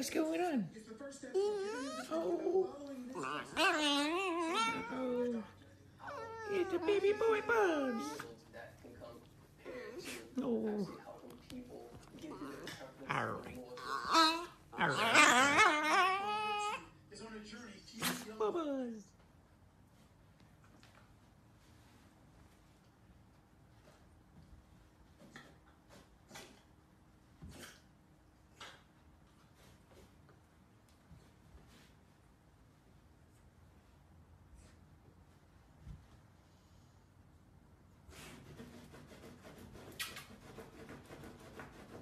is going on? Oh. oh. It's a baby boy. Oh.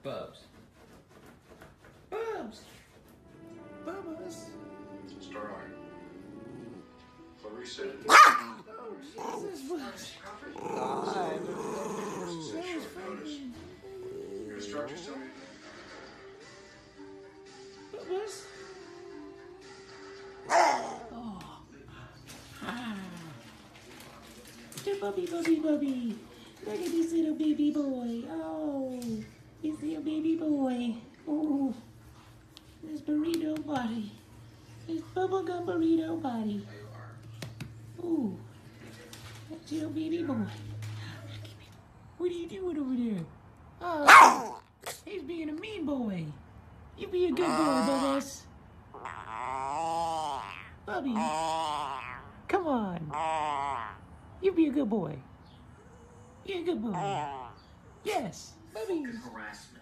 Bubz. Bubz. Bubba's. Starlight. Clarissa. Oh, Jesus. Bubz. God. Short. Your instructions tell me Bubba's. Oh. Ah. The bubby, bubby, bubby. Look at this little baby boy. Oh, this little baby boy. Oh, this burrito body. This bubblegum burrito body. Ooh, that your baby boy. What are you doing over there? Oh, he's being a mean boy. You be a good boy, Bubbles. Bubby, come on. You be a good boy. You're a good boy. Yes, Bubby,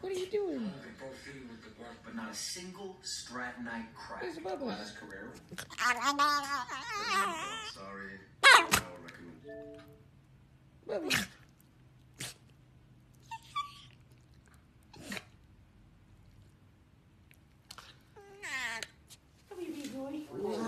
what are you doing? But not a single Stratonite crack. Where's Bubba? His career. Sorry. Bubby. Bubby, boy.